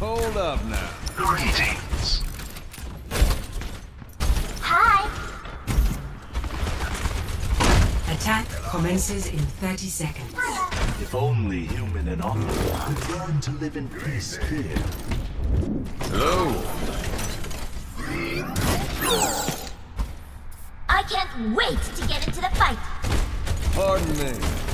Hold up now. Greetings. Hi. Attack commences in 30 seconds. If only human and omnic could learn to live in peace here. Hello. I can't wait to get into the fight. Pardon me.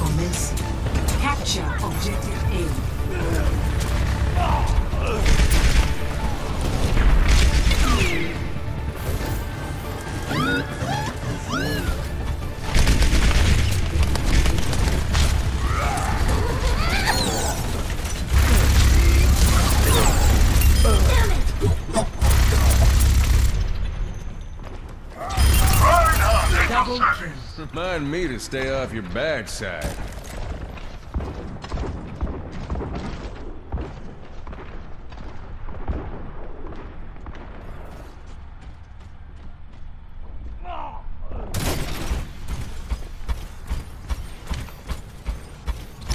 Commencing. Capture objective A. Remind me to stay off your bad side.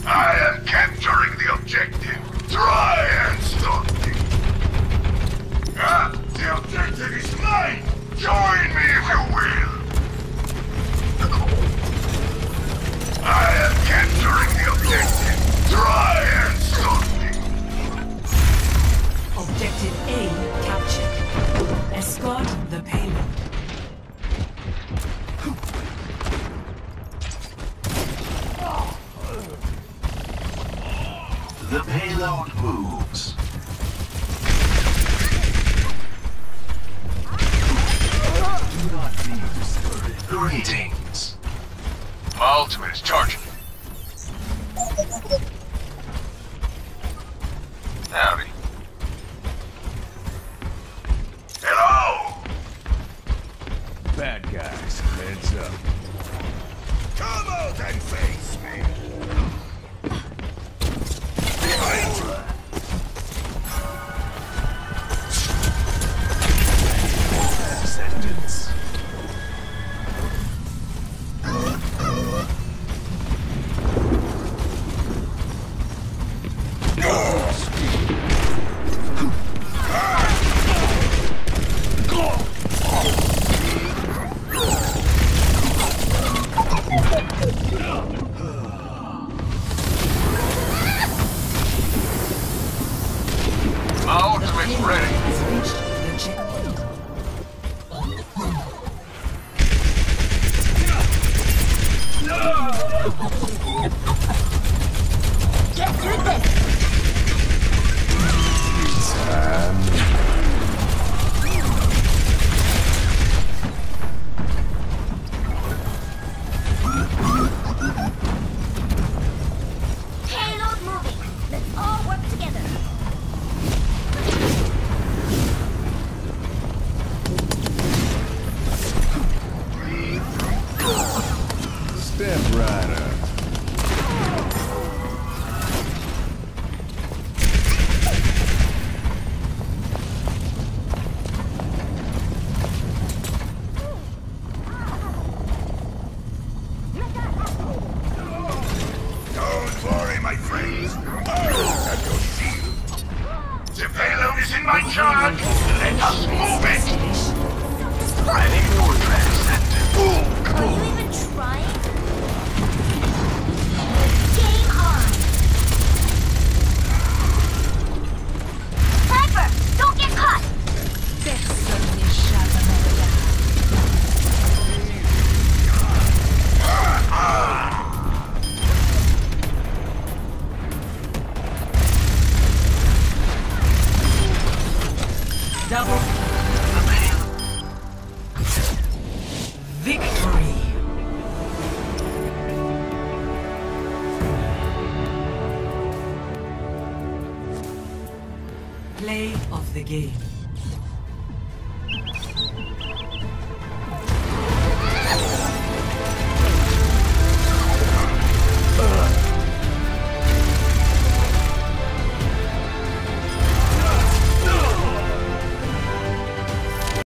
I am capturing the objective. Try The payload moves. Do not be discouraged. Greetings. My ultimate is charging. Howdy. Hello! Bad guys, heads up. Come out and face me! Grande. My friends. Have your shield. The payload is in my charge. Let us move it. Ready for transcendence. Are you even trying? Play of the game.